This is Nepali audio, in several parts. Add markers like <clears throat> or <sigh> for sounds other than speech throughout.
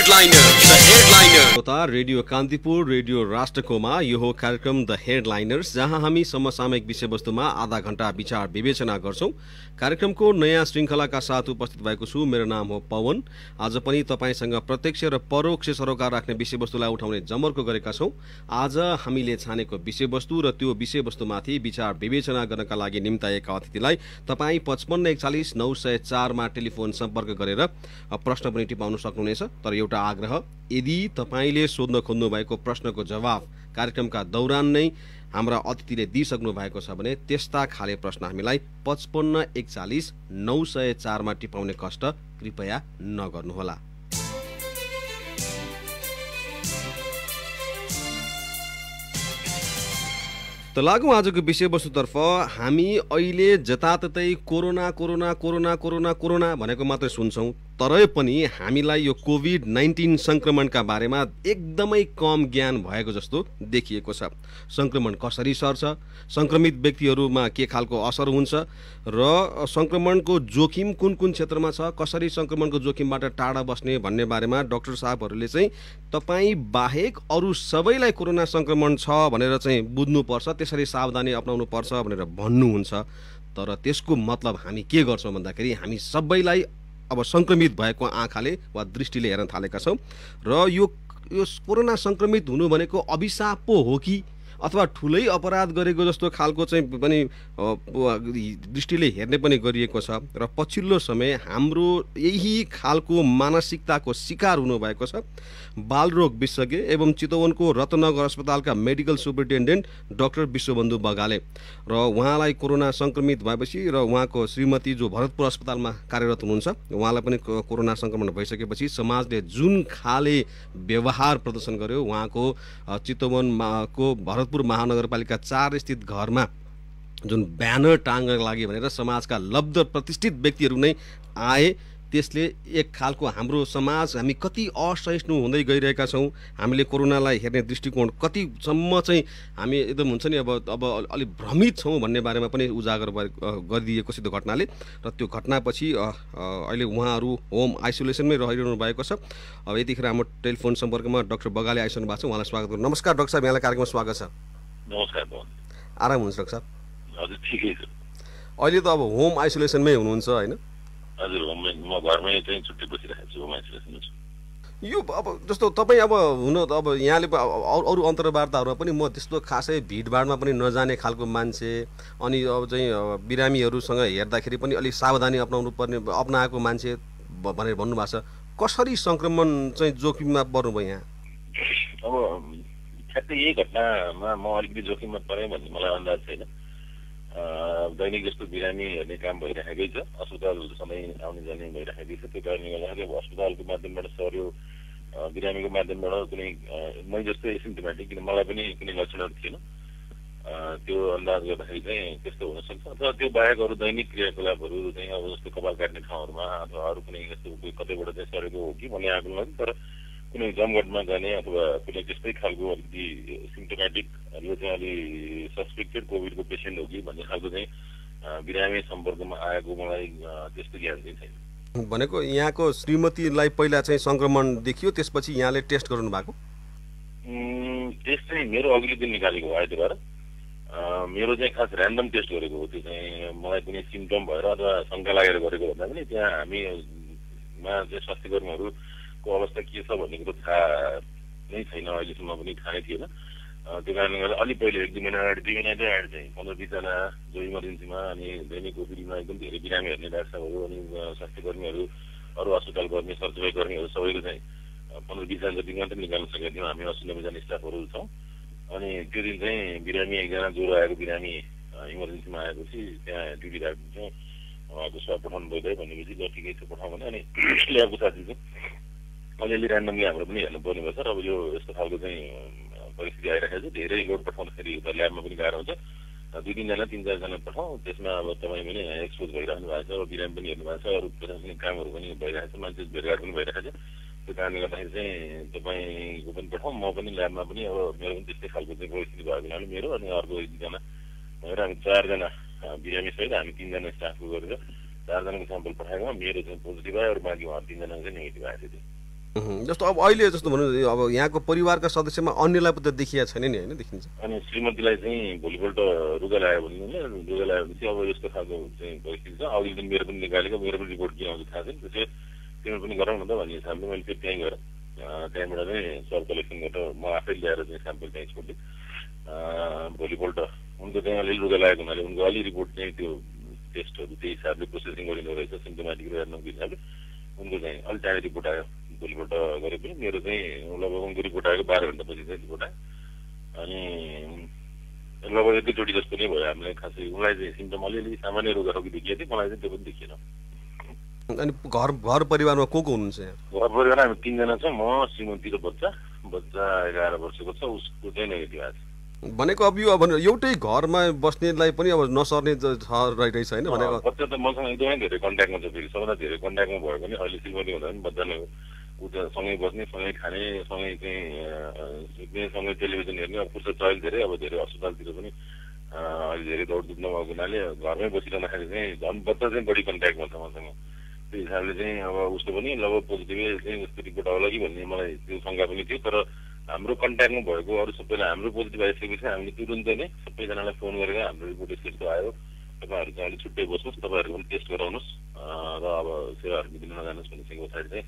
headliner रेडियो कान्तिपुर रेडियो राष्ट्रकोमा यो हो कार्यक्रम द हेडलाइनर्स जहाँ हामी समसामयिक विषयवस्तुमा आधा घण्टा विचार विवेचना गर्छौँ। कार्यक्रमको नयाँ श्रृङ्खलाका साथ उपस्थित भएको छु मेरो नाम हो पवन। आज पनि तपाईँसँग प्रत्यक्ष र परोक्ष सरोकार राख्ने विषयवस्तुलाई उठाउने जमर्को गरेका छौँ। आज हामीले छानेको विषयवस्तु र त्यो विषयवस्तुमाथि विचार विवेचना गर्नका लागि निम्ताएका अतिथिलाई तपाईँ पचपन्न एकचालिस नौ सय चारमा टेलिफोन सम्पर्क गरेर प्रश्न पनि टिपाउन सक्नुहुनेछ तर एउटा आग्रह यदि तपाईँले सोध्न खोज्नु भएको प्रश्नको जवाफ कार्यक्रमका दौरान नै हाम्रा अतिथिले दिइसक्नु भएको छ भने त्यस्ता खाले प्रश्न हामीलाई पचपन्न एकचालिस नौ सय चारमा टिपाउने कष्ट कृपया नगर्नुहोला। त लागौँ आजको विषयवस्तुतर्फ हामी अहिले जताततै corona corona corona corona corona भनेको मात्रै सुन्छौँ। तरै पनि हामीलाई यो कोभिड नाइन्टिन सङ्क्रमणका बारेमा एकदमै कम ज्ञान भएको जस्तो देखिएको छ। सङ्क्रमण कसरी सर्छ? सङ्क्रमित व्यक्तिहरूमा के खालको असर हुन्छ? र सङ्क्रमणको जोखिम कुन कुन क्षेत्रमा छ? कसरी सङ्क्रमणको जोखिमबाट टाढा बस्ने भन्ने बारेमा डाक्टर साहबहरूले चाहिँ तपाईँ बाहेक अरू सबैलाई कोरोना सङ्क्रमण छ भनेर चाहिँ बुझ्नुपर्छ त्यसरी सावधानी अप्नाउनु पर्छ भनेर भन्नुहुन्छ। तर त्यसको मतलब हामी के गर्छौँ भन्दाखेरि हामी सबैलाई अब सङ्क्रमित भएको आँखाले वा दृष्टिले हेर्न थालेका छौँ। र यो यो कोरोना सङ्क्रमित हुनु भनेको अभिशाप हो कि? अथवा ठुलै अपराध गरेको जस्तो खालको चाहिँ पनि दृष्टिले हेर्ने पनि गरिएको छ र पछिल्लो समय हाम्रो यही खालको मानसिकताको शिकार हुनुभएको छ। बालरोग विशेषज्ञ एवं चितवनको रत्नगर अस्पतालका medical superintendent doctor Bishwabandhu Bagale र उहाँलाई कोरोना सङ्क्रमित भएपछि र उहाँको श्रीमती जो भरतपुर अस्पतालमा कार्यरत हुनुहुन्छ उहाँलाई पनि को- कोरोना सङ्क्रमण भइसकेपछि समाजले जुन खाले व्यवहार प्रदर्शन गर्यो उहाँको अ, चितवनको भरतपुर महानगरपालिका चार स्थित घरमा जुन ब्यानर टाङ्ग लागि भनेर समाजका लब्ध प्रतिष्ठित व्यक्तिहरू नै आए। त्यसले एक खालको हाम्रो समाज हामी कति असहिष्णु हुँदै गइरहेका छौँ हामीले कोरोनालाई हेर्ने दृष्टिकोण कतिसम्म चाहिँ हामी एकदम हुन्छ नि अब अब अलिक भ्रमित छौँ भन्ने बारेमा पनि उजागर गरिदिएको छ त्यो घटनाले। र त्यो घटनापछि अहिले उहाँहरू होम आइसोलेसनमै रहिरहनु भएको छ। अब यतिखेर हाम्रो टेलिफोन सम्पर्कमा डाक्टर बगाले आइसक्नु भएको छ। उहाँलाई स्वागत गर्नु। नमस्कार डाक्टर साहब। यहाँलाई कार्यक्रममा स्वागत छ। नमस्कार आराम हुनुहुन्छ डाक्टर साहब? हजुर ठिकै छु। अहिले त अब होम आइसोलेसनमै हुनुहुन्छ होइन? हजुर म म घरमै चाहिँ छुट्टी बसिरहेको छु छु यो अब जस्तो तपाईँ अब हुन त अब यहाँले अरू अन्तर्वार्ताहरूमा पनि म त्यस्तो खासै भिडभाडमा पनि नजाने खालको मान्छे अनि अब चाहिँ बिरामीहरूसँग हेर्दाखेरि पनि अलिक सावधानी अप्नाउनु पर्ने अप्नाएको मान्छे भनेर भन्नुभएको छ। कसरी सङ्क्रमण चाहिँ जोखिममा पर्नुभयो यहाँ? अब ठ्याक्कै यही घटनामा म अलिकति जोखिममा परेँ भन्ने मलाई अन्दाज छैन। दैनिक जस्तो बिरामी हेर्ने काम भइराखेकै छ। अस्पताल सधैँ आउने जाने भइराखेकै छ। त्यो कारणले गर्दाखेरि अब अस्पतालको माध्यमबाट सर्यो अँ, बिरामीको माध्यमबाट कुनै मै जस्तै एसिम्टोमेटिक किन मलाई पनि कुनै लक्षणहरू थिएन। त्यो अन्दाज गर्दाखेरि चाहिँ त्यस्तो हुनसक्छ। अथवा त्यो बाहेक अरू दैनिक क्रियाकलापहरू चाहिँ अब जस्तो कपाल काट्ने ठाउँहरूमा अथवा अरू कुनै कोही कतैबाट चाहिँ सरेको हो कि भन्ने आएको लाग्यो तर कुनै जमघटमा जाने अथवा कुनै त्यस्तै खालको अलिकति सिम्टोमेटिक यो चाहिँ अलि सस्पेक्टेड कोभिडको पेसेन्ट हो कि भन्ने खालको चाहिँ बिरामी सम्पर्कमा आएको मलाई त्यस्तो ज्ञान चाहिँ छैन भनेको यहाँको श्रीमतीलाई पहिला चाहिँ सङ्क्रमण देखियो त्यसपछि यहाँले टेस्ट गर्नु भएको टेस्ट चाहिँ मेरो अघिल्लो दिन निकालेको हो आइतबार मेरो चाहिँ खास ऱ्यान्डम टेस्ट गरेको हो त्यो चाहिँ मलाई कुनै सिम्टम भएर अथवा शङ्का लागेर गरेको भन्दा पनि त्यहाँ हामीमा चाहिँ स्वास्थ्य कर्मीहरूको अवस्था के छ भन्ने कुरो थाहा नै छैन अहिलेसम्म पनि थाहा नै थिएन त्यो कारणले गर्दा अलिक पहिले एक दुई महिना अगाडि दुई महिनाकै अगाडि चाहिँ पन्ध्र बिसजना जो इमर्जेन्सीमा अनि दैनिक ओपिडीमा एकदम धेरै बिरामी हेर्ने डाक्टर साहबहरू अनि स्वास्थ्य कर्मीहरू अरू अस्पताल कर्मी सरसफाइ कर्मीहरू सबैको चाहिँ पन्ध्र बिसजना जति मात्रै निकाल्न सकेका थियौँ हामी अस्सी नब्बेजना स्टाफहरू छौँ। अनि त्यो दिन चाहिँ बिरामी एकजना ज्वरो आएको बिरामी इमर्जेन्सीमा आएपछि त्यहाँ ड्युटी चाहिँ उहाँको स्वाब पठाउनु भइदियो भनेपछि ठिकै छ पठाउँ भने अनि <clears throat> ल्याबको साथी चाहिँ। अलिअलि ऱ्यान्डमली हाम्रो पनि हेर्नु पर्ने भएछ र अब यो यस्तो खालको चाहिँ परिस्थिति आइरहेको छ। धेरै लोड पठाउँदाखेरि त ल्याबमा पनि गाह्रो हुन्छ। दुई तिनजना तिन चारजना पठाउँ त्यसमा अब तपाईँ पनि एक्सपोज भइरहनु भएको छ बिरामी पनि हेर्नु भएको छ अरू प्रशासनिक कामहरू पनि भइरहेको छ मान्छे भेटघाट पनि भइरहेको छ। त्यो कारणले गर्दाखेरि चाहिँ तपाईँको पनि पठाउँ म पनि ल्याबमा पनि अब मेरो पनि त्यस्तै खालको चाहिँ परिस्थिति भएको हुनाले मेरो अनि अर्को एकजना भएर हामी चारजना बिरामी सहित हामी तिनजना स्टाफको गरेर चारजनाको स्याम्पल पठाएकोमा मेरो चाहिँ पोजिटिभ आयो अरू बाँकी उहाँ तिनजनाको चाहिँ नेगेटिभ आएको थियो। जस्तो अब अहिले जस्तो भनौँ न, अब यहाँको परिवारका सदस्यमा अन्यलाई पो त देखिया छैन नि होइन देखिन्छ। अनि श्रीमतीलाई चाहिँ भोलिपल्ट रुगा लगायो भने रुगा लगायो भने चाहिँ अब यस्तो खालको चाहिँ परिस्थिति छ। अघिल्लो दिन मेरो पनि निकालेको मेरो पनि रिपोर्ट के आउँछ थाहा छैन। त्यसै तिम्रो पनि गरौँ न त भन्ने हिसाबले मैले फेरि त्यहीँ गएर त्यहाँबाट चाहिँ सब कलेक्सन म आफै ल्याएर चाहिँ स्याम्पल त्यहीँ अँ, भोलिपल्ट उनको चाहिँ अलिअलि रुगा लागेको हुनाले उनको अलि रिपोर्ट चाहिँ त्यो टेस्टहरू त्यही हिसाबले प्रोसेसिङ गरिँदो रहेछ सिम्टोमेटिक हेर्नुको हिसाबले। उनको चाहिँ अलिक टाढो रिपोर्ट आयो। भोलिपल्ट गरे पनि मेरो चाहिँ लगभग उनको रिपोर्ट आएको बाह्र घन्टापछि चाहिँ आयो अनि लगभग एकैचोटि जस्तो नै भयो हामीलाई खासै उनलाई चाहिँ सिम्टम अलिअलि सामान्य रोगहरू देखिएको थियो मलाई चाहिँ त्यो पनि देखिएन अनि घर घर परिवारमा को को हुनुहुन्छ घर परिवार हामी तिनजना छौँ म श्रीमती र बच्चा बच्चा एघार वर्षको छ उसको चाहिँ नेगेटिभ आएको छ भनेको अब यो अब एउटै घरमा बस्नेलाई पनि अब नसर्ने रहेछ होइन भनेको बच्चा त मसँग एकदमै धेरै कन्ट्याक्टमा छ फेरि सबभन्दा धेरै कन्ट्याक्टमा भयो भने अहिले श्रीमती हुँदा पनि बच्चाले ऊ त सँगै बस्ने सँगै खाने सँगै चाहिँ सुत्ने सँगै टेलिभिजन हेर्ने अब छ अहिले धेरै अब धेरै अस्पतालतिर पनि अहिले धेरै दौडधुप नभएको हुनाले घरमै बसिरहँदाखेरि चाहिँ झन् बच्चा चाहिँ बढी कन्ट्याक्टमा छ मसँग। त्यो हिसाबले चाहिँ अब उसको पनि लगभग पोजिटिभै चाहिँ उसको रिपोर्ट आउला कि भन्ने मलाई त्यो शङ्का पनि थियो तर हाम्रो कन्ट्याक्टमा भएको अरू सबैलाई हाम्रो पोजिटिभ आइसकेपछि हामीले तुरुन्तै नै सबैजनालाई फोन गरेर हाम्रो रिपोर्ट यस्तो आयो। तपाईँहरू चाहिँ अलिक छुट्टै बस्नुहोस् तपाईँहरू पनि टेस्ट गराउनुहोस् र अब सेवाहरू दिन नजानुहोस् भनिसके पछाडि चाहिँ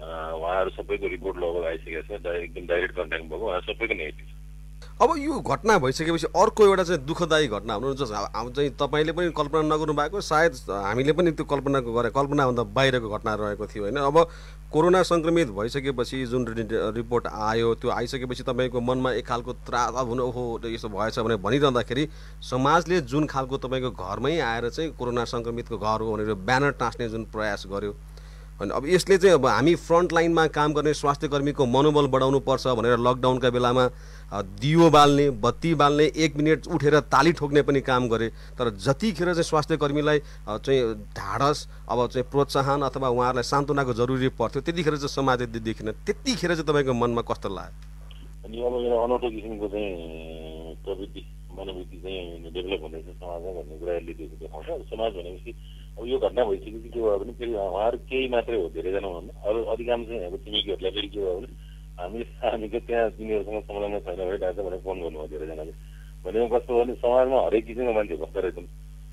उहाँहरू सबैको रिपोर्ट लगभग आइसकेको छ एकदम डाइरेक्ट कन्ट्याक्ट भएको उहाँ सबैको नेगेटिभ अब यो घटना भइसकेपछि अर्को एउटा चाहिँ दुःखदायी घटना हुनु जस चाहिँ तपाईँले पनि कल्पना नगर्नु भएको सायद हामीले पनि त्यो कल्पना गरे कल्पनाभन्दा बाहिरको घटना रहेको थियो होइन अब कोरोना सङ्क्रमित भइसकेपछि जुन रिपोर्ट आयो त्यो आइसकेपछि तपाईँको मनमा एक खालको त्रास अब हुनु ओहो यसो भएछ भने भनिरहँदाखेरि समाजले जुन खालको तपाईँको घरमै आएर चाहिँ कोरोना सङ्क्रमितको घर हो भनेर ब्यानर टाँस्ने जुन प्रयास गर्यो अनि अब यसले चाहिँ अब हामी फ्रन्ट लाइनमा काम गर्ने स्वास्थ्य कर्मीको मनोबल बढाउनु पर्छ भनेर लकडाउनका बेलामा दियो बाल्ने बत्ती बाल्ने एक मिनट उठेर ताली ठोक्ने पनि काम गरे। तर जतिखेर चाहिँ स्वास्थ्य कर्मीलाई चाहिँ ढाडस अब चाहिँ प्रोत्साहन अथवा उहाँहरूलाई सान्त्वनाको जरुरी पर्थ्यो त्यतिखेर चाहिँ समाजले देखिन। त्यतिखेर चाहिँ तपाईँको मनमा कस्तो लाग्यो? अनि अब अनौठो किसिमको चाहिँ प्रवृत्ति मनोवृत्ति चाहिँ डेभलप हुँदैछ समाजमा भन्ने कुराहरूले त्यो देखाउँछ समाज भनेपछि अब यो घटना भइसकेपछि के भयो भने फेरि उहाँहरू केही मात्रै हो धेरैजना भन्दा अरू अधिकांश अब छिमेकीहरूलाई फेरि के भयो भने हामीले हामीको त्यहाँ तिनीहरूसँग संलग्न छैन भइरहेको छ भनेर फोन गर्नुभयो धेरैजनाले। भनेको कस्तो भने समाजमा हरेक किसिमको मान्छे बस्दो रहेछन्।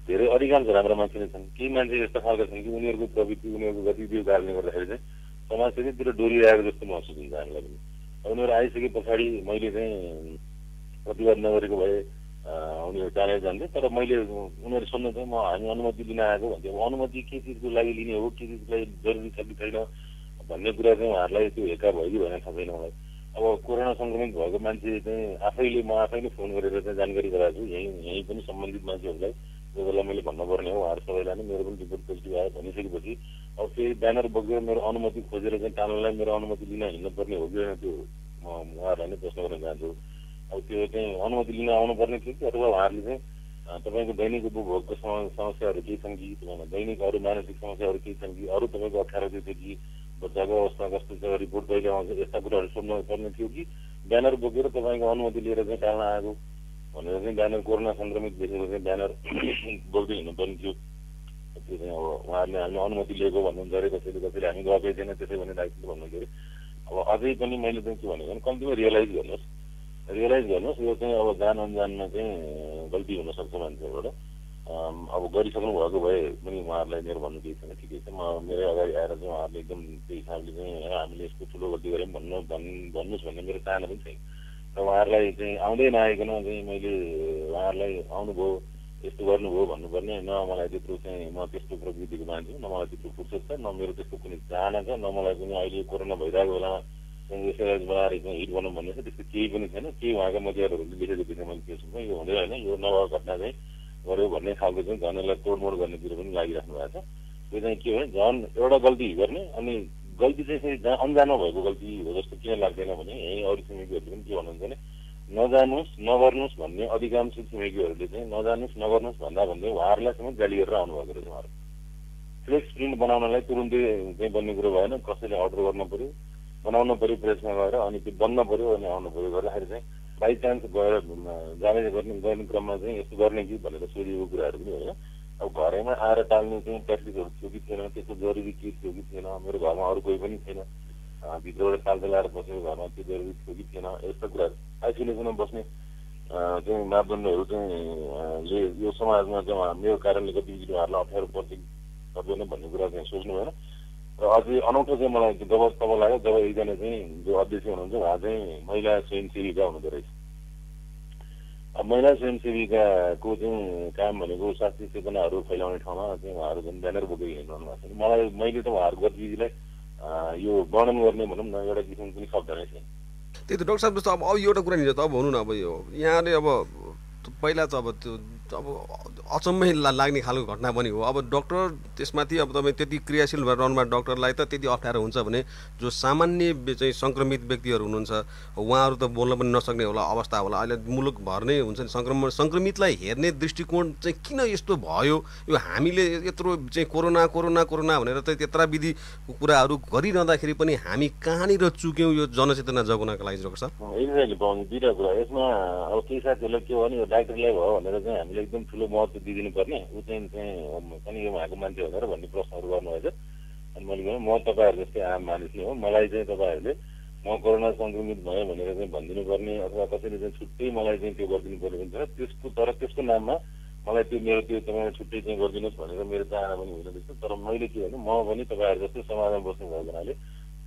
धेरै अधिकांश राम्रा मान्छे नै छन्। केही मान्छे यस्तो खालका छन् कि उनीहरूको प्रवृत्ति उनीहरूको गतिविधिको कारणले गर्दाखेरि चाहिँ समाज त्यतितिर डोरिरहेको जस्तो महसुस हुन्छ हामीलाई पनि। उनीहरू आइसके पछाडि मैले चाहिँ प्रतिवाद नगरेको भए उनीहरू जाने जान्थे तर मैले उनीहरू सोध्नु चाहिँ म हामी अनुमति लिन आएको भन्थ्यो। अब अनुमति के चिजको लागि लिने हो? के चिजको लागि जरुरी छ कि छैन? भन्ने कुरा चाहिँ उहाँहरूलाई त्यो हेका भयो कि भनेर थाहा छैन मलाई। अब कोरोना सङ्क्रमित भएको मान्छे चाहिँ आफैले म आफै नै फोन गरेर चाहिँ जानकारी गराएको छु। यहीँ यहीँ पनि सम्बन्धित मान्छेहरूलाई त्यो बेला मैले भन्नुपर्ने हो। उहाँहरू सबैलाई नै मेरो पनि रिपोर्ट पोजिटिभ आयो भनिसकेपछि। अब फेरि ब्यानर बोकेर मेरो अनुमति खोजेर चाहिँ टाल्नलाई मेरो अनुमति लिन हिँड्नुपर्ने हो कि होइन त्यो म उहाँहरूलाई नै प्रश्न गर्न चाहन्छु। अब त्यो चाहिँ अनुमति लिन आउनुपर्ने थियो कि अथवा उहाँहरूले चाहिँ तपाईँको दैनिक उपभोगको सम- समस्याहरू केही छन् कि? दैनिक अरू मानसिक समस्याहरू केही छन् कि? अरू तपाईँको अप्ठ्यारो चाहिँ थियो कि? बच्चाको अवस्था कस्तो छ? रिपोर्ट कहिले आउँछ? यस्ता कुराहरू सोध्नु पर्ने थियो कि? ब्यानर बोकेर तपाईँको अनुमति लिएर चाहिँ टाल्न आएको भनेर चाहिँ ब्यानर कोरोना सङ्क्रमित देखेको चाहिँ ब्यानर <clears throat> बोक्दै हिँड्नुपर्ने थियो। त्यो चाहिँ अब उहाँहरूले हामीले अनुमति लिएको भन्नुहुन्छ अरे कसैले कसैले हामी गएकै थिएन त्यसै भने दायित्व भन्नु अरे? अब अझै पनि मैले चाहिँ के भनेको भने कम्तीमा रियलाइज गर्नुहोस्। रियलाइज गर्नुहोस् यो चाहिँ अब जान अनजानमा चाहिँ गल्ती हुनसक्छ मान्छेहरूबाट अब गरिसक्नु भएको भए पनि उहाँहरूलाई मेरो भन्नु केही छैन। ठिकै छ। म मेरै अगाडि आएर चाहिँ उहाँहरूले एकदम त्यो हिसाबले चाहिँ "ए, हामीले यस्तो ठुलो गल्ती गऱ्यौँ भन्नु भन् भन्नुहोस् भन्ने मेरो चाहना पनि छैन। र उहाँहरूलाई चाहिँ आउँदै नआइकन चाहिँ मैले उहाँहरूलाई आउनुभयो यस्तो गर्नुभयो भन्नुपर्ने न मलाई त्यत्रो चाहिँ म त्यस्तो प्रवृत्तिको मान्छे न मलाई त्यस्तो फुर्सद छ न मेरो त्यस्तो कुनै चाहना छ न मलाई पनि अहिले कोरोना भइरहेको बेलामा एक्सर्साइज बनाएर हिट बनाउँ भन्ने छ त्यस्तो केही पनि छैन केही उहाँका मतियारहरूले लेखेको देखेँ मैले त्यो सुन्नु यो हुँदै होइन यो नभएको घटना चाहिँ गर्यो भन्ने खालको चाहिँ झन् यसलाई तोडमोड गर्नेतिर पनि लागिराख्नु भएको छ त्यो चाहिँ के भने झन् एउटा गल्ती गर्ने अनि गल्ती चाहिँ जहाँ अन्जानमा भएको गल्ती हो जस्तो किन लाग्दैन भने यहीँ अरू छिमेकीहरूले पनि के भन्नुहुन्छ भने नजानुहोस् नगर्नुहोस् भन्ने अधिकांश छिमेकीहरूले चाहिँ नजानुहोस् नगर्नुहोस् भन्दा भन्दै उहाँहरूलाई समेत गाली गरेर आउनुभएको रहेछ उहाँहरू फ्लेक्स प्रिन्ट बनाउनलाई तुरुन्तै चाहिँ बन्ने कुरो भएन कसैले अर्डर गर्नु पर्यो बनाउनु पर्यो प्रेसमा गएर अनि त्यो बन्न पर्यो अनि आउनु पर्यो गर्दाखेरि चाहिँ बाई चान्स गएर जाने गर्ने गर्ने क्रममा चाहिँ यस्तो गर्ने कि भनेर सोधिएको कुराहरू पनि होइन। अब घरैमा आएर टाल्ने चाहिँ प्र्याक्टिसहरू थियो कि थिएन त्यस्तो जरुरी के थियो कि थिएन मेरो घरमा अरू कोही पनि थिएन। भित्रबाट तालते लगाएर बसेको घरमा त्यो जरुरी थियो कि थिएन यस्तो कुराहरू। आइसोलेसनमा बस्ने चाहिँ मापदण्डहरू चाहिँ ले यो समाजमा चाहिँ मेरो कारणले कति उहाँहरूलाई अप्ठ्यारो पर्छ कि पर्दैन भन्ने कुरा चाहिँ सोच्नु भएन। र अझै अनौठो चाहिँ मलाई जब तब लाग्यो जब एकजना चाहिँ जो अध्यक्ष हुनुहुन्छ उहाँ चाहिँ महिला स्वयंसेविका हुनुहुँदो रहेछ। अब महिला स्वयंसेविकाको चाहिँ काम भनेको शास्त्रीय चेतनाहरू फैलाउने ठाउँमा चाहिँ उहाँहरू चाहिँ ब्यानर बोकेर हिँड्नु भएको छ। मलाई मैले त उहाँहरूको गतिविधिलाई यो वर्णन गर्ने भनौँ न एउटा किसिमको पनि शब्द छैन। त्यही त डाक्टर साहब जस्तो अब अब एउटा कुरा नि त अब भनौँ न अब यो यहाँले अब पहिला त अब त्यो अब अचम्मै लाग्ने खालको घटना पनि हो। अब डक्टर त्यसमाथि अब तपाईँ त्यति क्रियाशील भएर रहनुमा डक्टरलाई त त्यति अप्ठ्यारो हुन्छ भने जो सामान्य चाहिँ सङ्क्रमित व्यक्तिहरू हुनुहुन्छ उहाँहरू त बोल्न पनि नसक्ने होला अवस्था होला। अहिले मुलुकभर नै हुन्छ नि सङ्क्रमण सङ्क्रमितलाई हेर्ने दृष्टिकोण चाहिँ किन यस्तो भयो? यो हामीले यत्रो चाहिँ कोरोना कोरोना कोरोना भनेर त त्यत्रा विधि कुराहरू गरिरहँदाखेरि पनि हामी कहाँनिर चुक्यौँ यो जनचेतना जगाउनका लागि डाक्टर साहब यसमा अब केही साथीहरूलाई के भने यो डाक्टरलाई भयो भनेर चाहिँ हामीले एकदम ठुलो महत्त्व दिइदिनु पर्ने ऊ चाहिँ चाहिँ पनि यो उहाँको मान्छे भनेर भन्ने प्रश्नहरू गर्नुभएछ। अनि मैले भने म तपाईँहरू जस्तै आम मानिस नै हो। मलाई चाहिँ तपाईँहरूले म कोरोना सङ्क्रमित भएँ भनेर चाहिँ भनिदिनु पर्ने अथवा कसैले चाहिँ छुट्टै मलाई चाहिँ त्यो गरिदिनु पर्ने हुन्छ त्यसको तर त्यसको नाममा मलाई त्यो मेरो त्यो तपाईँ छुट्टै चाहिँ गरिदिनुहोस् भनेर मेरो चाहना पनि हुँदैन त्यस्तो तर मैले के भने म पनि तपाईँहरू जस्तै समाजमा बस्नु भएको हुनाले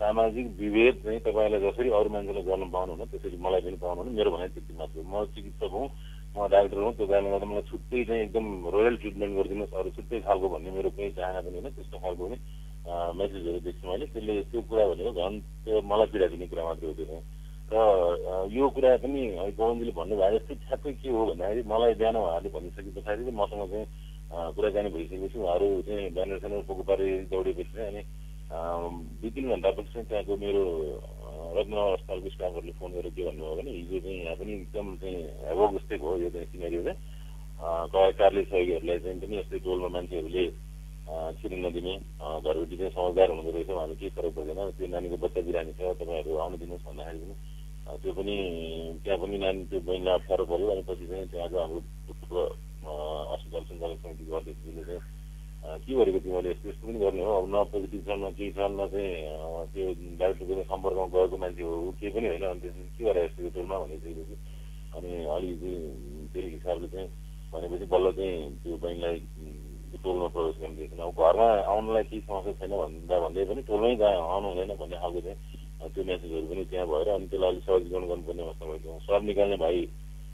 सामाजिक विभेद चाहिँ तपाईँलाई जसरी अरू मान्छेलाई गर्न पाउनुहुन्न त्यसरी मलाई पनि पाउनुहुन्न। मेरो भनाइ त्यति मात्र हो। म चिकित्सक हुँ। म डाक्टर हुँ त्यो कारणले गर्दा मलाई छुट्टै चाहिँ एकदम रोयल ट्रिटमेन्ट गरिदिनुहोस् अरू छुट्टै खालको भन्ने मेरो केही चाहना पनि होइन त्यस्तो खालको पनि मेसेजहरू देख्छु मैले। त्यसले त्यो कुरा भनेको झन् त्यो मलाई पीडा दिने कुरा मात्रै हो त्यो चाहिँ। र यो कुरा पनि पवनजीले भन्नुभयो जस्तै ठ्याक्कै के हो भन्दाखेरि मलाई बिहान उहाँहरूले भनिसके पछाडि चाहिँ मसँग चाहिँ कुराकानी भइसकेपछि उहाँहरू चाहिँ ब्यानर स्यानर पोको पारे दौडेपछि चाहिँ अनि दुई तिन घन्टापछि चाहिँ त्यहाँको मेरो अँ, रत्न अस्पतालको स्टाफहरूले फोन गरेर के भन्नुभयो भने हिजो चाहिँ यहाँ पनि एकदम चाहिँ हेभोग जस्तै भयो यो चाहिँ सिनेरियो चाहिँ कार्य सहयोगीहरूलाई चाहिँ पनि यस्तै टोलमा मान्छेहरूले छिर्न नदिने घरबेटी चाहिँ समझदार हुँदो रहेछ उहाँले केही फरक पर्दैन त्यो नानीको बच्चा बिरामी छ तपाईँहरू आउनु दिनुहोस् भन्दाखेरि पनि त्यो पनि त्यहाँ पनि नानी त्यो बहिनीलाई अप्ठ्यारो पऱ्यो अनि पछि चाहिँ त्यहाँको हाम्रो ठुलो, अँ, अस्पताल सञ्चालक समितिको अध्यक्षले चाहिँ गरेको तिमीले यस्तो यस्तो पनि गर्ने हो। अब न पोजिटिभ छ न केही छ न चाहिँ त्यो चाहिँ सम्पर्कमा गएको मान्छे हो। केही पनि होइन। अनि त्यसपछि के गरे यस्तो टोलमा भनिसकेपछि अनि अलिकति त्यही हिसाबले चाहिँ भनेपछि बल्ल चाहिँ त्यो बहिनीलाई टोलमा प्रवेश गर्न दिएको छैन अब घरमा आउनलाई केही समस्या छैन भन्दा भन्दै पनि टोलमै आउनु हुँदैन भन्ने खालको चाहिँ त्यो मेसेजहरू पनि त्यहाँ भएर अनि त्यसलाई अलिक सहजीकरण गर्नुपर्ने अवस्था भएको सब निकाल्ने भाइ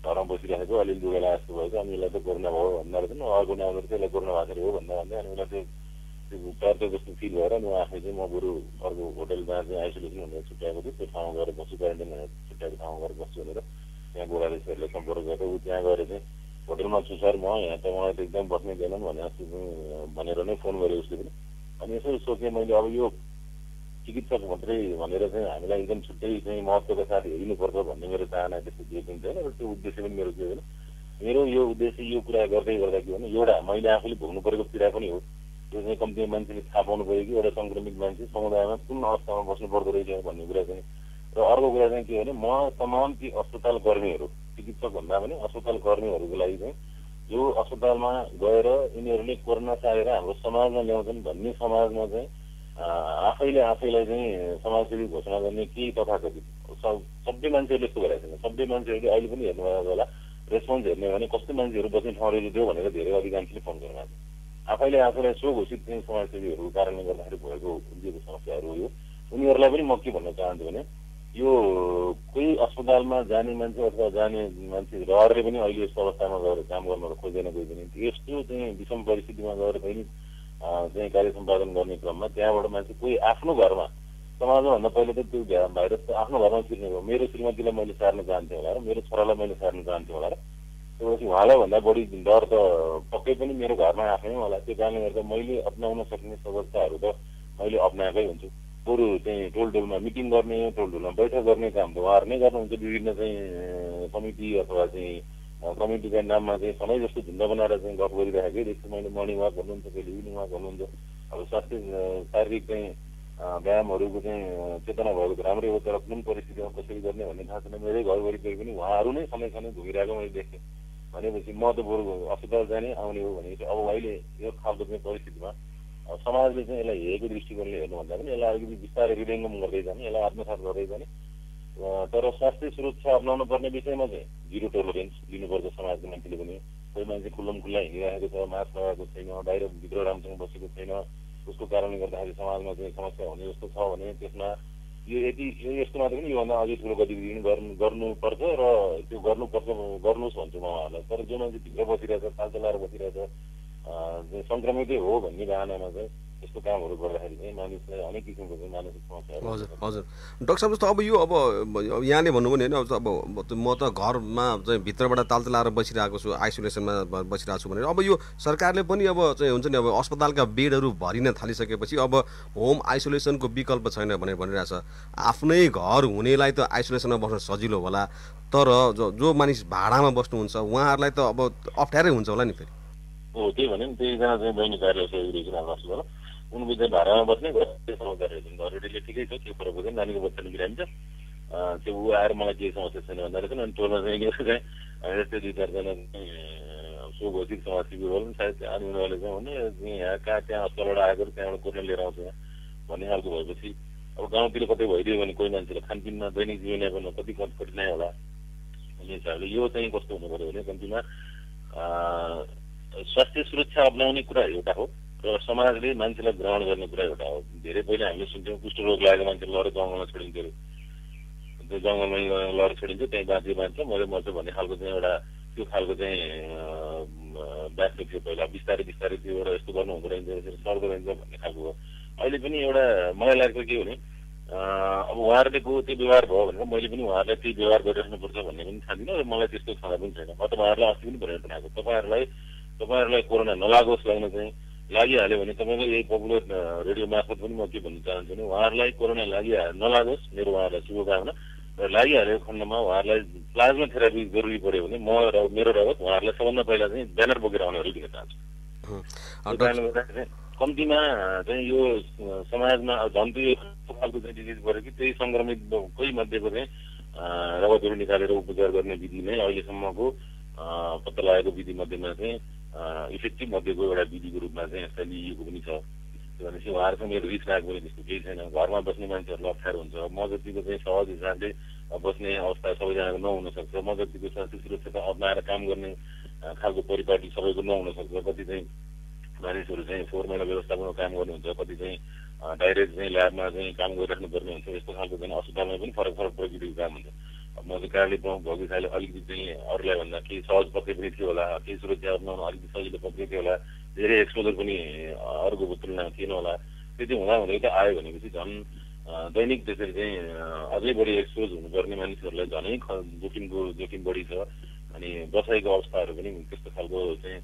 घरमा बसिरहेको अलिअलि दुःख लागेको जस्तो भएको अनि यसलाई त कोरोना भयो भन्दा रहेछ अर्को नआउँदो रहेछ यसलाई कोरोना भएको हो भन्दा भन्दै अनि उसलाई त्यो चर्चा जस्तो फिल भएर उहाँ आफै चाहिँ म बरु अर्को होटलमा चाहिँ आइसोलेसन भनेर छुट्याएको थियो त्यो ठाउँमा गएर बस्छु क्वारेन्टाइन भनेर छुट्याएको ठाउँमा गएर बस्छु भनेर त्यहाँ गोरालेसहरूले सम्पर्क गरेर ऊ त्यहाँ गएर चाहिँ होटलमा छु सर म यहाँ त मलाई त एकदम बस्नै दिएन भने जस्तो भनेर नै फोन गरेँ उसले पनि अनि यसो सोचेँ मैले अब यो चिकित्सक मात्रै भनेर चाहिँ हामीलाई एकदम छुट्टै चाहिँ महत्त्वका साथ हेरिनुपर्छ भन्ने मेरो चाहना त्यस्तो पनि छैन र त्यो उद्देश्य पनि मेरो के होइन मेरो यो उद्देश्य यो कुरा गर्दै गर्दा के भने एउटा मैले आफूले भोग्नु परेको पीडा पनि हो त्यो चाहिँ कम्ती मान्छेले थाहा पाउनु पऱ्यो कि एउटा सङ्क्रमित मान्छे समुदायमा कुन अवस्थामा बस्नु पर्दो रहेछ भन्ने कुरा चाहिँ र अर्को कुरा चाहिँ के हो भने म तमाम ती अस्पताल कर्मीहरू चिकित्सक भन्दा पनि अस्पताल कर्मीहरूको लागि चाहिँ जो अस्पतालमा गएर यिनीहरूले कोरोना चाहेर हाम्रो समाजमा ल्याउँछन् भन्ने समाजमा चाहिँ आफैले आफैलाई चाहिँ समाजसेवी घोषणा गर्ने केही तथाकथित सब मान्छेहरूले यस्तो गरेका छैन। सबै मान्छेहरूले अहिले पनि हेर्नुभएको होला रेस्पोन्स हेर्ने भने कस्तो मान्छेहरू बस्ने ठाउँ त्यो भनेर धेरै अधिकांशले फोन गर्नु भएको छ। आफैले आफूलाई सो घोषित चाहिँ समाजसेवीहरूको कारणले गर्दाखेरि भएको उब्जिएको समस्याहरू हो यो। उनीहरूलाई पनि म के भन्न चाहन्छु भने यो कोही अस्पतालमा जाने मान्छे अथवा जाने मान्छे रहरले पनि अहिले यस्तो अवस्थामा गएर काम गर्न खोज्दैन कोही पनि। यस्तो चाहिँ विषम परिस्थितिमा गएर पनि चाहिँ कार्य सम्पादन गर्ने क्रममा त्यहाँबाट मान्छे कोही आफ्नो घरमा समाजमा भन्दा पहिले त त्यो भ्या- भाइरस त आफ्नो घरमा छिर्ने हो मेरो श्रीमतीलाई मैले सार्न चाहन्थेँ होला र मेरो छोरालाई मैले सार्न चाहन्थेँ होला र त्यसपछि उहाँलाई भन्दा बढी डर त पक्कै पनि मेरो घरमा आफ्नै होला। त्यो कारणले गर्दा मैले अप्नाउन सक्ने सजगताहरू त मैले अप्नाएकै हुन्छु। बरु चाहिँ टोल टोलमा मिटिङ गर्ने टोल टोलमा बैठक गर्ने काम त उहाँहरू नै गर्नुहुन्छ। विभिन्न चाहिँ समिति अथवा चाहिँ कमिटीका नाममा चाहिँ समय जस्तो झुन्ड बनाएर चाहिँ गफ गरिराखेकै देख्छु मैले मर्निङ वाक भन्नुहुन्छ कहिले इभिनिङ वाक भन्नुहुन्छ अब स्वास्थ्य शारीरिक चाहिँ व्यायामहरूको चाहिँ चेतना भएको राम्रै हो तर कुन परिस्थितिमा कसरी गर्ने भन्ने थाहा छैन। मेरै घर वरिपरि पनि उहाँहरू नै समय समय घुमिरहेको मैले देखेँ। भनेपछि म त बरु अस्पताल जाने आउने हो भनेपछि अब अहिले यो खालको चाहिँ परिस्थितिमा समाजले चाहिँ यसलाई हेरेको दृष्टिकोणले हेर्नुभन्दा पनि यसलाई अलिकति बिस्तारै हृदयङ्गम गर्दै जाने यसलाई आत्मसात गर्दै जाने। तर स्वास्थ्य सुरक्षा अप्नाउनु पर्ने विषयमा चाहिँ जिरो टोलरेन्स दिनुपर्छ समाजको मान्छेले पनि कोही मान्छे खुल्लम खुल्ला हिँडिरहेको छ मास्क लगाएको छैन बाहिर भित्र राम्रोसँग बसेको छैन उसको कारणले गर्दाखेरि समाजमा चाहिँ समस्या हुने जस्तो छ भने त्यसमा यो यति यस्तो मात्रै पनि योभन्दा अझै ठुलो गतिविधि गर्नु गर्नुपर्छ र त्यो गर्नुपर्छ गर्नुहोस् भन्छु म उहाँहरूलाई। तर जो मान्छे भित्र बसिरहेछ ताल चलाएर बसिरहेछ सङ्क्रमितै हो भन्ने बाहनामा चाहिँ यस्तो कामहरू गर्दाखेरि चाहिँ मानिसलाई अनेक किसिमको चाहिँ मानसिक समस्याहरू हजुर हजुर। डाक्टर साहब जस्तो अब यो अब यहाँले भन्नु भने होइन अब म त घरमा चाहिँ भित्रबाट ताल चलाएर बसिरहेको छु आइसोलेसनमा बसिरहेको छु भनेर अब यो सरकारले पनि अब चाहिँ हुन्छ नि अब अस्पतालका बेडहरू भरिन थालिसकेपछि अब होम आइसोलेसनको विकल्प छैन भनेर भनिरहेछ। आफ्नै घर हुनेलाई त आइसोलेसनमा बस्न सजिलो होला तर जो जो मानिस भाडामा बस्नुहुन्छ उहाँहरूलाई त अब अप्ठ्यारै हुन्छ होला नि फेरि। हो त्यही भने नि त्यहीजना चाहिँ बहिनी कार्य चाहिँ भाडामा बस्ने रहेछन् घरहरूले ठिकै छ त्यो फरक हुँदैन नानीको बच्चाले बिरामी छ त्यो ऊ आएर मलाई केही समस्या छैन भन्दा रहेछन् अनि टोलमा चाहिँ के चाहिँ यस्तै दुई चारजना सो घोषित होला नि सायद अनि उनीहरूले चाहिँ भने यहाँ कहाँ त्यहाँ अस्पतालबाट आएको त्यहाँबाट कोरोना लिएर आउँछ यहाँ भन्ने खालको भएपछि अब गाउँतिर कतै भइदियो भने कोही मान्छेलाई खानपिनमा दैनिक जीवनयापनमा कति कठिनाइ होला। भन्ने हिसाबले यो चाहिँ कस्तो हुनु पऱ्यो भने कम्तीमा स्वास्थ्य सुरक्षा अप्नाउने कुरा एउटा हो। समाजले मान्छेलाई ग्रहण गर्ने कुरा एउटा हो। धेरै पहिला हामीले सुन्थ्यौँ कुष्ठरोग लागेको मान्छे लडेर जङ्गलमा छोडिन्थ्यो त्यो जङ्गलमै लडेर छोडिन्छ त्यहीँ बाँचे बाँच्छ मरे मर्छ भन्ने खालको चाहिँ एउटा त्यो खालको चाहिँ व्याख्या थियो पहिला। बिस्तारै बिस्तारै त्यो एउटा यस्तो गर्नु हुँदो रहेछ यसरी सर्दो रहेछ भन्ने खालको हो। अहिले पनि एउटा मलाई लाग्छ के भने अब उहाँहरूले को त्यो व्यवहार भयो भनेर मैले पनि उहाँहरूलाई त्यही व्यवहार गरिराख्नुपर्छ भन्ने पनि ठान्दिनँ र मलाई त्यस्तो छँदा पनि छैन। म त उहाँहरूलाई अस्ति पनि भनेर आएको तपाईँहरूलाई तपाईँहरूलाई कोरोना नलागोस् लाग्न चाहिँ लागिहाल्यो भने तपाईँको यही पपुलर रेडियो मार्फत पनि म के भन्न चाहन्छु भने उहाँहरूलाई कोरोना लागि नलागोस् मेरो उहाँहरूलाई शुभकामना। र लागिहालेको खण्डमा उहाँहरूलाई प्लाज्मा थेरापी जरुरी पऱ्यो भने म र मेरो रगत उहाँहरूलाई सबभन्दा पहिला चाहिँ ब्यानर बोकेर आउनेहरू दिन चाहन्छु। अँ, त्यो कारणले गर्दाखेरि चाहिँ कम्तीमा चाहिँ यो समाजमा झन् त्यो खालको चाहिँ डिजिज भयो कि त्यही सङ्क्रमित कोही मध्येको चाहिँ रगतहरू निकालेर उपचार गर्ने विधि नै अहिलेसम्मको पत्ता लगाएको विधि मध्येमा चाहिँ इफेक्टिभ मध्येको एउटा विधिको रूपमा चाहिँ यसलाई लिइएको पनि छ भनेपछि उहाँहरूसँग मेरो रिस राखेको पनि त्यस्तो केही छैन घरमा बस्ने मान्छेहरूलाई अप्ठ्यारो हुन्छ म जतिको चाहिँ सहज हिसाबले बस्ने अवस्था सबैजनाको नहुन सक्छ म जतिको स्वास्थ्य सुरक्षा अप्नाएर काम गर्ने खालको परिपाटी सबैको नहुन सक्छ कति चाहिँ मानिसहरू चाहिँ फोहोर मैला व्यवस्थापनमा काम गर्नुहुन्छ कति चाहिँ डाइरेक्ट चाहिँ ल्याबमा चाहिँ काम गरिराख्नु पर्ने हुन्छ यस्तो खालको चाहिँ अस्पतालमा पनि फरक फरक प्रकृतिको काम हुन्छ म चाहिँ भएको हिसाबले अलिकति चाहिँ अरूलाई भन्दा केही सहज पक्कै पनि थियो होला केही सुरक्षा अप्नाउन अलिकति सजिलो पक्कै थियो होला धेरै एक्सपोजर पनि अरूको तुलनामा थिएन होला। त्यति हुँदा हुँदै त आयो भनेपछि झन् दैनिक त्यसरी चाहिँ अझै बढी एक्सपोज हुनुपर्ने मानिसहरूलाई झनै जोखिमको जोखिम बढी छ। अनि बसाइको अवस्थाहरू पनि त्यस्तो खालको चाहिँ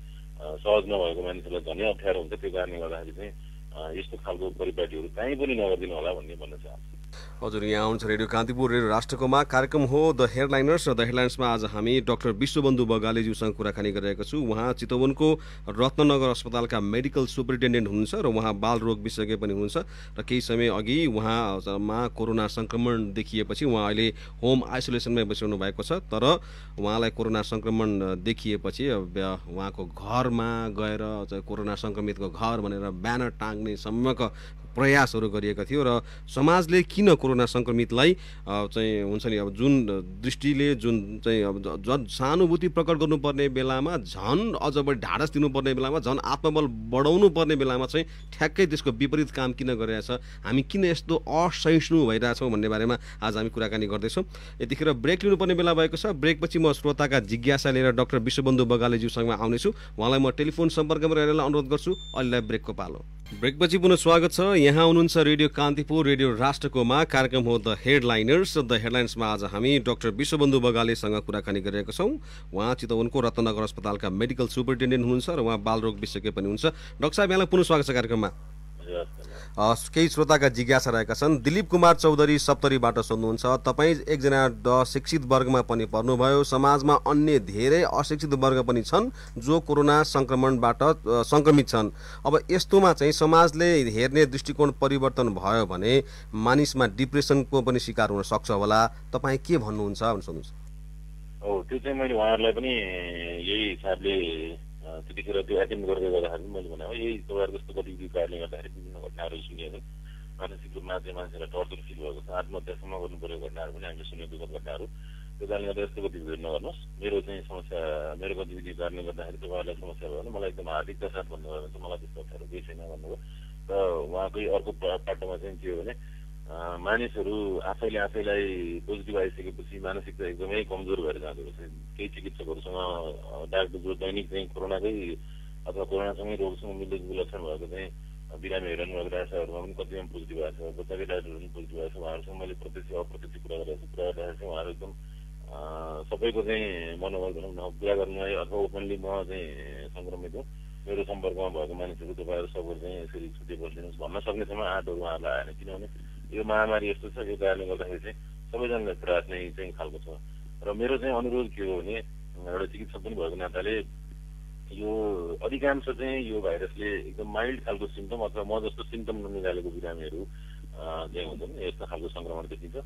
सहज नभएको मानिसहरूलाई झनै अप्ठ्यारो हुन्छ। त्यो कारणले गर्दाखेरि चाहिँ यस्तो खालको परिपाटीहरू कहीँ पनि नगरिदिनु होला भन्ने भन्न चाहन्छु। हजुर यहाँ आउँछ रेडियो कान्तिपुर रेडियो राष्ट्रकोमा। कार्यक्रम हो द हेडलाइनर्स र द हेडलाइन्समा आज हामी डाक्टर विश्वबन्धु बगालेज्यूसँग कुराकानी गरिरहेका छौँ। उहाँ चितवनको रत्ननगर अस्पतालका मेडिकल सुपरिन्टेन्डेन्ट हुनुहुन्छ र उहाँ बाल रोग विशेषज्ञ पनि हुनुहुन्छ। र केही समय अघि उहाँमा कोरोना सङ्क्रमण देखिएपछि उहाँ अहिले होम आइसोलेसनमै बसिरहनु भएको छ। तर उहाँलाई कोरोना सङ्क्रमण देखिएपछि उहाँको घरमा गएर कोरोना सङ्क्रमितको घर भनेर ब्यानर टाङ्ने सम्मका प्रयासहरू गरिएका थियो र समाजले किन कोरोना सङ्क्रमितलाई चाहिँ हुन्छ नि अब जुन दृष्टिले जुन चाहिँ अब झन् सहानुभूति प्रकट गर्नुपर्ने बेलामा झन् अझ बढी ढाडस दिनुपर्ने बेलामा झन् आत्मबल बढाउनु पर्ने बेलामा चाहिँ ठ्याक्कै त्यसको विपरीत काम किन गरिरहेछ? हामी किन यस्तो असहिष्णु भइरहेछौँ भन्ने बारेमा आज हामी कुराकानी गर्दैछौँ। यतिखेर ब्रेक लिनुपर्ने बेला भएको छ। ब्रेकपछि म श्रोताका जिज्ञासा लिएर डाक्टर विश्वबन्धु बगालेज्यूसँग आउनेछु। उहाँलाई म टेलिफोन सम्पर्कमा रहेर अनुरोध गर्छु। अहिलेलाई ब्रेकको पालो। ब्रेकपछि पुनः स्वागत छ। यहाँ हुनुहुन्छ रेडियो कान्तिपुर रेडियो राष्ट्रकोमा। कार्यक्रम हो द हेडलाइनर्स। द हेडलाइन्समा आज हामी डाक्टर विश्वबन्धु बगालेसँग कुराकानी गरिरहेका छौँ। उहाँ चितवनको रत्नगर अस्पतालका मेडिकल सुपरिन्टेन्डेन्ट हुनुहुन्छ र उहाँ बालरोग विशेषज्ञ पनि हुनुहुन्छ। डाक्टर साहब यहाँलाई पुनः स्वागत छ कार्यक्रममा। केही श्रोताका जिज्ञासा रहेका छन्। दिलीप कुमार चौधरी सप्तरीबाट सोध्नुहुन्छ तपाईँ एकजना ड शिक्षित वर्गमा पनि पर्नुभयो। समाजमा अन्य धेरै अशिक्षित वर्ग पनि छन् जो कोरोना सङ्क्रमणबाट सङ्क्रमित छन्। अब यस्तोमा चाहिँ समाजले हेर्ने दृष्टिकोण परिवर्तन भयो भने मानिसमा डिप्रेसनको पनि शिकार हुन सक्छ होला। तपाईँ के भन्नुहुन्छ भनेर सोध्नुहुन्छ। हो त्यो चाहिँ मैले उहाँहरूलाई पनि यही हिसाबले त्यतिखेर त्यो एटेन्ड गर्दै गर्दाखेरि मैले भने यही तपाईँहरूको यस्तो गतिविधि कारणले गर्दाखेरि विभिन्न घटनाहरू सुनिएको मानसिक रूपमा चाहिँ मान्छेलाई टर्चर फिल भएको छ। आत्महत्यासम्म गर्नु परेको घटनाहरू पनि हामीले सुनेको घटनाहरू। त्यो कारणले गर्दा यस्तो गतिविधिहरू नगर्नुहोस्। मेरो चाहिँ समस्या मेरो गतिविधि कारणले गर्दाखेरि तपाईँहरूलाई समस्या भयो भने मलाई एकदम हार्दिकता साथ भन्नुभयो भने चाहिँ मलाई त्यस्तो अप्ठ्यारो केही छैन भन्नुभयो। र उहाँकै अर्को पाटोमा चाहिँ के हो भने मानिसहरू आफैले आफैलाई पोजिटिभ आइसकेपछि मानसिकता एकदमै कमजोर भएर जाँदो रहेछ। केही चिकित्सकहरूसँग डाक्टर जो दैनिक चाहिँ कोरोनाकै अथवा कोरोनासँगै रोगसँग मिल्दो लक्षण भएको चाहिँ बिरामी हेर्नु भएको डाक्टरहरूमा पनि कतिजना पोजिटिभ आएको छ। बच्चाकै डाक्टरहरू पनि पोजिटिभ आएको छ। उहाँहरूसँग मैले प्रत्यक्ष अप्रत्यक्ष कुरा गरेको छु। कुरा गर्दाखेरि चाहिँ उहाँहरू एकदम सबैको चाहिँ मनोबल भनौँ न कुरा गर्नु अथवा ओपनली म चाहिँ सङ्क्रमित हुँ। मेरो सम्पर्कमा भएको मानिसहरू तपाईँहरू सबैहरू चाहिँ यसरी छुट्टी बसिदिनुहोस् भन्न सक्नेसम्म आँटहरू उहाँहरूलाई आएन किनभने यो महामारी यस्तो छ यो कारणले गर्दाखेरि चाहिँ सबैजनालाई त्रास नै चाहिँ खालको छ। र मेरो चाहिँ अनुरोध के हो भने एउटा चिकित्सक पनि भएको नाताले यो अधिकांश चाहिँ यो भाइरसले एकदम माइल्ड खालको सिम्टम अथवा म जस्तो सिम्टम ननिकालेको बिरामीहरू चाहिँ हुन्छन् यस्तो खालको सङ्क्रमण देखिन्छ।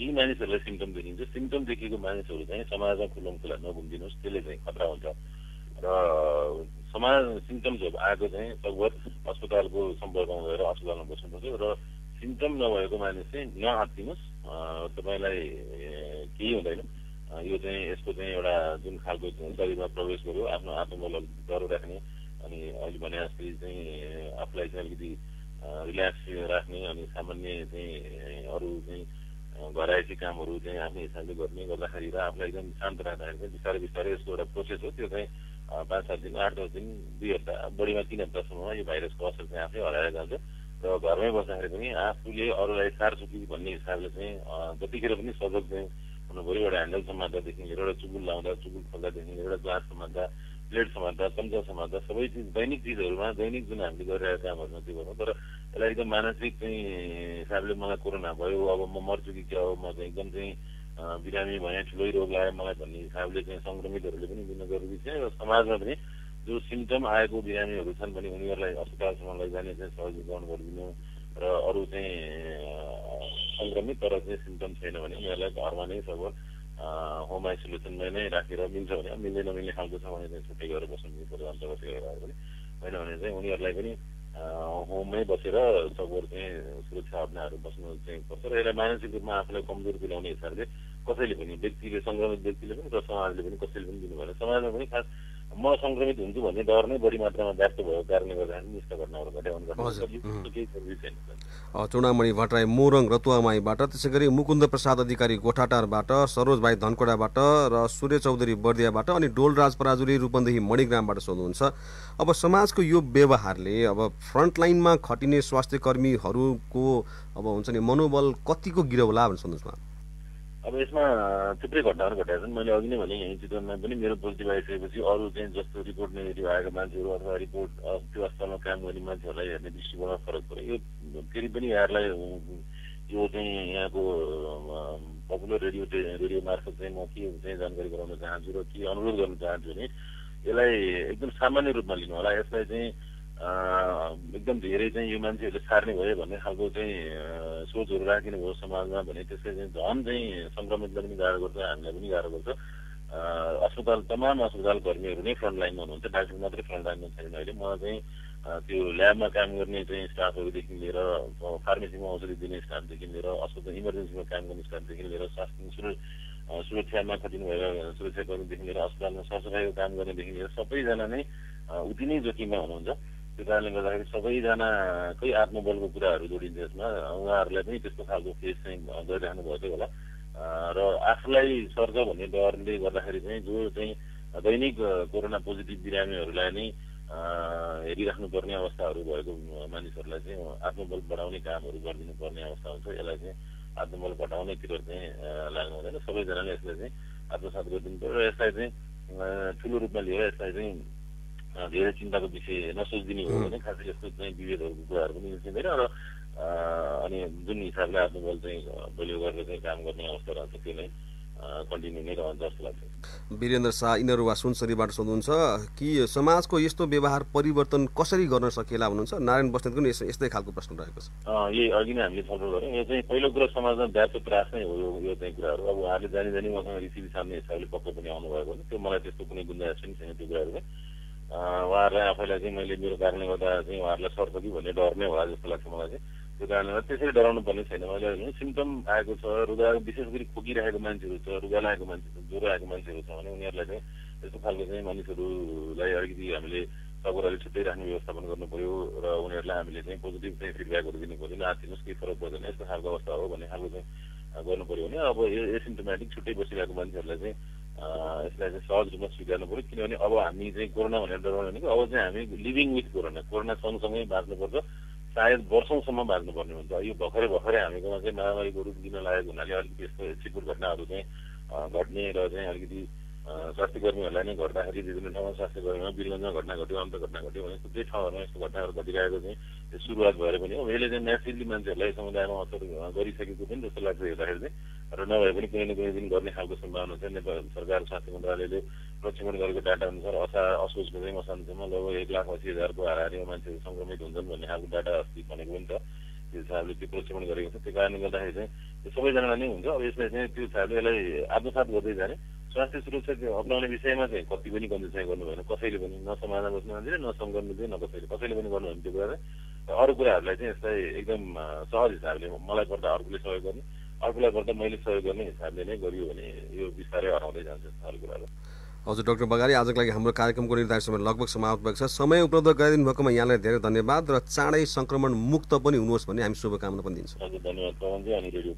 यी मानिसहरूलाई सिम्टम देखिन्छ। सिम्टम देखेको मानिसहरू चाहिँ समाजमा खुल्लम खुला नघुमिदिनुहोस् त्यसले चाहिँ खतरा हुन्छ। र समाज सिम्टम्सहरू आएको चाहिँ लगभग अस्पतालको सम्पर्कमा गएर अस्पतालमा बस्नुपर्छ। र सिम्टम नभएको मानिस चाहिँ नआत्तिनुहोस् तपाईँलाई केही हुँदैन यो चाहिँ यसको चाहिँ एउटा जुन खालको शरीरमा प्रवेश गर्यो आफ्नो आत्मबल डर राख्ने अनि अहिले भने जस्तै चाहिँ आफूलाई चाहिँ अलिकति रिल्याक्स राख्ने अनि सामान्य चाहिँ अरू चाहिँ घरायसी कामहरू चाहिँ आफ्नो हिसाबले गर्ने गर्दाखेरि र आफूलाई एकदम शान्त राख्दाखेरि चाहिँ बिस्तारै बिस्तारै यसको एउटा प्रोसेस हो त्यो चाहिँ पाँच सात दिन आठ दस दिन दुई हप्ता बढीमा तिन हप्तासम्ममा यो भाइरसको असर चाहिँ आफै हराएर जान्छ घरमै बस्दाखेरि पनि आफूले अरूलाई सार्छु कि भन्ने हिसाबले चाहिँ जतिखेर पनि सजग चाहिँ हुनु पऱ्यो एउटा ह्यान्डल समात्दादेखि लिएर एउटा चुगुल लाउँदा चुगुल खोल्दादेखि लिएर एउटा ग्लास समात्दा प्लेट समात्दा चम्चा समात्दा सबै चिज दैनिक चिजहरूमा दैनिक जुन हामीले गरिरहेको कामहरूमा त्यो गर्नु। तर यसलाई एकदम मानसिक चाहिँ हिसाबले मलाई कोरोना भयो अब म मर्छु कि क्या हो म चाहिँ एकदम चाहिँ बिरामी भएँ ठुलै रोग लाग्यो मलाई भन्ने हिसाबले चाहिँ सङ्क्रमितहरूले पनि दिन जरुरी छ र समाजमा पनि जो सिम्टम आएको बिरामीहरू छन् भने उनीहरूलाई अस्पतालसम्म लैजाने चाहिँ सहयोग ग्रहण गरिदिनु र अरू चाहिँ सङ्क्रमित तर चाहिँ सिम्टम छैन भने उनीहरूलाई घरमा नै सब होम आइसोलेसनमा नै राखेर मिल्छ भने मिल्दै नमिल्ने खालको छ भने चाहिँ छुट्टै गरेर बस्नु मिल्छ अन्तर्गत गएर पनि होइन भने चाहिँ उनीहरूलाई पनि होममै बसेर सबहरू चाहिँ सुरक्षा अपनाहरू बस्नु चाहिँ पर्छ र यसलाई मानसिक रूपमा आफूलाई कमजोर तुल्याउने हिसाबले कसैले पनि व्यक्तिले सङ्क्रमित व्यक्तिले पनि र समाजले पनि कसैले पनि दिनु भएन समाजमा पनि खास म सङ्क्रमित हुन्छु भन्ने डर नै बढी मात्रामा व्याप्त भएको कारणले गर्दाखेरि यस्ता घटनाहरू घटाउनु केही जरुरी छैन। चुडामणि भट्टराई मोरङ रतुवामाईबाट त्यसै गरी मुकुन्द प्रसाद अधिकारी गोठाटारबाट सरोज भाइ धनकोडाबाट र सूर्य चौधरी बर्दियाबाट अनि डोलराज पराजुली रूपन्देही मणिग्रामबाट सोध्नुहुन्छ। अब समाजको यो व्यवहारले अब फ्रन्टलाइनमा खटिने स्वास्थ्य कर्मीहरूको अब हुन्छ नि मनोबल कतिको गिरो होला भनेर सोध्नुहोस् अब यसमा थुप्रै घटनाहरू घटेका छन्। मैले अघि नै भने यहीँ चितवनमा पनि मेरो पोजिटिभ आइसकेपछि अरू चाहिँ जस्तो रिपोर्ट नेगेटिभ आएको मान्छेहरू अथवा रिपोर्ट त्यो अस्पतालमा काम गर्ने मान्छेहरूलाई हेर्ने दृष्टिकोणमा फरक पऱ्यो। यो फेरि पनि यहाँहरूलाई यो चाहिँ यहाँको पपुलर रेडियो रेडियो मार्फत चाहिँ म के चाहिँ जानकारी गराउन चाहन्छु र के अनुरोध गर्न चाहन्छु भने यसलाई एकदम सामान्य रूपमा लिनु होला। यसलाई चाहिँ एकदम धेरै चाहिँ यो मान्छेहरूले सार्ने भयो भन्ने खालको चाहिँ सोचहरू राखिने भयो समाजमा भने त्यसले चाहिँ झन् चाहिँ सङ्क्रमितलाई पनि गाह्रो गर्छ हामीलाई पनि गाह्रो गर्छ। अस्पताल तमाम अस्पताल कर्मीहरू नै फ्रन्ट लाइनमा हुनुहुन्छ डाक्टर मात्रै फ्रन्ट लाइनमा छैन अहिले। म चाहिँ त्यो ल्याबमा काम गर्ने चाहिँ स्टाफहरूदेखि लिएर फार्मेसीमा औषधि दिने स्टाफदेखि लिएर अस्पताल इमर्जेन्सीमा काम गर्ने स्टाफदेखि लिएर स्वास्थ्य सुरक्षामा खटिनु भएर सुरक्षाकर्मीदेखि लिएर अस्पतालमा सरसफाइको काम गर्नेदेखि लिएर सबैजना नै उति नै जोखिममा हुनुहुन्छ। त्यो कारणले गर्दाखेरि सबैजनाकै आत्मबलको कुराहरू जोडिन्छ यसमा। उहाँहरूलाई पनि त्यस्तो खालको फेस चाहिँ गरिरहनु भएको होला। र आफूलाई सर्छ भन्ने डरले गर्दाखेरि चाहिँ जो चाहिँ दैनिक कोरोना पोजिटिभ बिरामीहरूलाई नै हेरिराख्नु पर्ने अवस्थाहरू भएको मानिसहरूलाई चाहिँ आत्मबल बढाउने कामहरू गरिदिनु पर्ने अवस्था हुन्छ। यसलाई चाहिँ आत्मबल घटाउनेतिर चाहिँ लाग्नु हुँदैन। सबैजनाले यसलाई चाहिँ आत्मसात गरिदिनु पऱ्यो र यसलाई चाहिँ ठुलो रूपमा लिएर यसलाई चाहिँ धेरै चिन्ताको विषय नसोचिदिने हो भने खासै यस्तो चाहिँ विभेदहरूको कुराहरू पनि निस्किँदैन र अनि जुन हिसाबले आत्मबल चाहिँ बलियो गरेर चाहिँ काम गर्ने अवस्था रहन्छ त्यो नै कन्टिन्यू नै रहन्छ जस्तो लाग्छ वीरेन्द्र शाह इनरुवा सुनसरीबाट सोध्नुहुन्छ कि समाजको यस्तो व्यवहार परिवर्तन कसरी गर्न सकिएला भन्नुहुन्छ नारायण बस्नेतको पनि यस्तै खालको प्रश्न रहेको छ यही अघि नै हामीले छलफल गऱ्यौँ यो चाहिँ पहिलो कुरो समाजमा व्याप्त प्रयास नै हो यो चाहिँ कुराहरू अब उहाँले जानी जानी मसँग रिसिभी सार्ने हिसाबले पक्कै पनि आउनुभएको त्यो मलाई त्यस्तो कुनै गुन्जाइस पनि छैन त्यो कुराहरू उहाँहरूलाई आफैलाई चाहिँ मैले मेरो कारणले गर्दा चाहिँ उहाँहरूलाई सर्छ कि भन्ने डर नै होला जस्तो लाग्छ मलाई चाहिँ त्यो कारणले गर्दा त्यसरी डराउनु पर्ने छैन मैले सिम्टम आएको छ रुगा विशेष गरी खोकिरहेको मान्छेहरू छ रुगा लागेको मान्छे छ ज्वरो आएको मान्छेहरू छ भने उनीहरूलाई चाहिँ त्यस्तो खालको चाहिँ मानिसहरूलाई अलिकति हामीले अलिक छुट्टै राख्ने व्यवस्थापन गर्नु पर्यो र उनीहरूलाई हामीले चाहिँ पोजिटिभ चाहिँ फिडब्याकहरू दिनु पऱ्यो नाचिनुहोस् केही फरक पर्दैन यस्तो खालको अवस्था हो भन्ने खालको चाहिँ गर्नु पऱ्यो भने अब एसिम्टोमेटिक छुट्टै बसिरहेको मान्छेहरूलाई चाहिँ यसलाई चाहिँ सहज रूपमा स्वीकार्नु पऱ्यो किनभने अब हामी चाहिँ कोरोना भनेर डराउने भनेको अब चाहिँ हामी लिभिङ विथ कोरोना कोरोना सँगसँगै बाँच्नुपर्छ। सायद वर्षौँसम्म बाँच्नुपर्ने हुन्छ। यो भर्खरै भर्खरै हामीकोमा चाहिँ महामारीको रूप दिन लागेको हुनाले अलिकति यस्तो छिटपुट घटनाहरू चाहिँ घट्ने र चाहिँ अलिकति स्वास्थ्य कर्मीहरूलाई नै घट्दाखेरि विभिन्न ठाउँमा स्वास्थ्य कर्मीमा वीरगञ्जमा घटना घट्यो अन्त घटना घट्यो भने थुप्रै ठाउँहरूमा यस्तो घटनाहरू घटिरहेको चाहिँ सुरुवात भएर पनि हो। यसले चाहिँ म्यासिभली मान्छेहरूलाई समुदायमा असर गरिसकेको पनि जस्तो लाग्छ हेर्दाखेरि चाहिँ। र नभए पनि कुनै न कुनै दिन गर्ने खालको सम्भावना छ। नेपाल सरकार स्वास्थ्य मन्त्रालयले प्रक्षेपण गरेको डाटा अनुसार असा असोजको चाहिँ मसान्तसम्म लगभग एक लाख असी हजारको हाराहारीमा मान्छेहरू सङ्क्रमित हुन्छन् भन्ने खालको डाटा अस्ति भनेको पनि छ। त्यो हिसाबले त्यो प्रक्षेपण गरेको छ। त्यो कारणले गर्दाखेरि चाहिँ त्यो सबैजनालाई नै हुन्छ। अब यसलाई चाहिँ त्यो हिसाबले यसलाई आत्मसात गर्दै जाने। स्वास्थ्य सुरक्षा अप्नाउने विषयमा चाहिँ कति पनि कन्जुसाइ गर्नु भएन कसैले पनि न समाजमा बस्नु मान्छेले न चाहिँ न कसैले कसैले पनि गर्नु त्यो कुरा चाहिँ अरू कुराहरूलाई चाहिँ यसलाई एकदम सहज हिसाबले मलाई पर्दा अर्कोले सहयोग गर्ने अर्कोलाई गर्दा मैले सहयोग गर्ने हिसाबले नै गरियो भने यो बिस्तारै हराउँदै जान्छ खालको कुराहरू। हजुर डाक्टर बगारी आजको लागि हाम्रो कार्यक्रमको निर्धारित समय लगभग समाप्त भएको छ। समय उपलब्ध गराइदिनु भएकोमा यहाँलाई धेरै धन्यवाद र चाँडै सङ्क्रमण मुक्त पनि हुनुहोस् भन्ने हामी शुभकामना पनि दिन्छौँ। धन्यवाद अनि रेडियो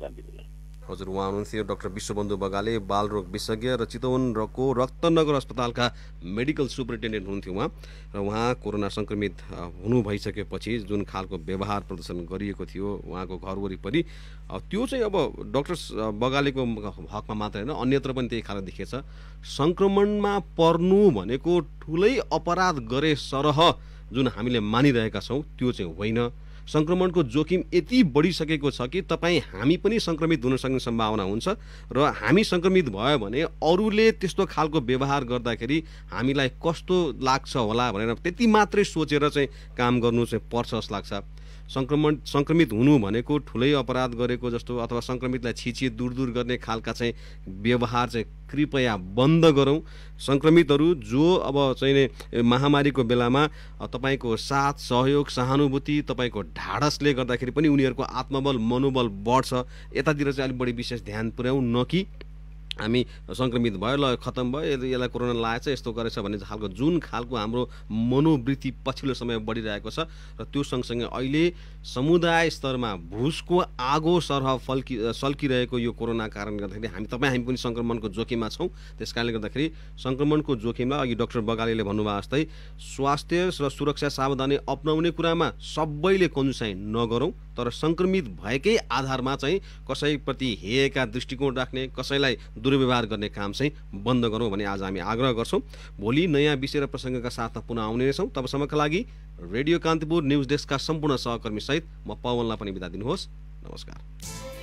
हजुर उहाँ हुनुहुन्थ्यो डाक्टर विश्वबन्धु बगाले बालरोग विशेषज्ञ र चितवन रको रक्तनगर अस्पतालका मेडिकल सुपरिन्टेन्डेन्ट हुनुहुन्थ्यो उहाँ र उहाँ कोरोना सङ्क्रमित हुनु भइसकेपछि जुन खालको व्यवहार प्रदर्शन गरिएको थियो उहाँको घर वरिपरि त्यो चाहिँ अब डाक्टर बगालेको हकमा मात्र होइन अन्यत्र पनि त्यही खालको देखिएछ। सङ्क्रमणमा पर्नु भनेको ठुलै अपराध गरे सरह जुन हामीले मानिरहेका छौँ त्यो चाहिँ होइन। सङ्क्रमणको जोखिम यति बढिसकेको छ कि तपाईँ हामी पनि सङ्क्रमित हुन सक्ने सम्भावना हुन्छ र हामी सङ्क्रमित भयो भने अरूले त्यस्तो खालको व्यवहार गर्दाखेरि हामीलाई कस्तो लाग्छ होला भनेर त्यति मात्रै सोचेर चाहिँ काम गर्नु चाहिँ पर्छ जस्तो लाग्छ। सङ्क्रमण सङ्क्रमित हुनु भनेको ठुलै अपराध गरेको जस्तो अथवा सङ्क्रमितलाई छिछि दूर दूर गर्ने खालका चाहिँ व्यवहार चाहिँ कृपया बन्द गरौँ। सङ्क्रमितहरू जो अब चाहिँ महामारीको बेलामा तपाईँको साथ सहयोग सहानुभूति तपाईँको ढाडसले गर्दाखेरि पनि उनीहरूको आत्मबल मनोबल बढ्छ। यतातिर चाहिँ अलिक बढी विशेष ध्यान पुर्याउँ न कि हामी सङ्क्रमित भयो ल खतम भयो यसलाई कोरोना लागेछ यस्तो गरेछ भन्ने खालको जुन खालको हाम्रो मनोवृत्ति पछिल्लो समय बढिरहेको छ र त्यो सँगसँगै अहिले समुदाय स्तरमा भुसको आगो सरह फल्कि सल्किरहेको यो कोरोना कारणले गर्दाखेरि हामी तपाईँ हामी पनि सङ्क्रमणको जोखिममा छौँ। त्यस कारणले गर्दाखेरि सङ्क्रमणको जोखिमलाई अघि डाक्टर बगालीले भन्नुभयो जस्तै स्वास्थ्य र सुरक्षा सावधानी अप्नाउने कुरामा सबैले कन्जुसाइ नगरौँ तर सङ्क्रमित भएकै आधारमा चाहिँ कसैप्रति हेयका दृष्टिकोण राख्ने कसैलाई दुर्व्यवहार गर्ने काम चाहिँ बन्द गरौँ भने आज हामी आग्रह गर्छौँ। भोलि नयाँ विषय र प्रसङ्गका साथमा पुनः आउने रहेछौँ तबसम्मका लागि रेडियो कान्तिपुर न्युज डेस्कका सम्पूर्ण सहकर्मीसहित म पवनलाई पनि बिदा दिनुहोस्। नमस्कार।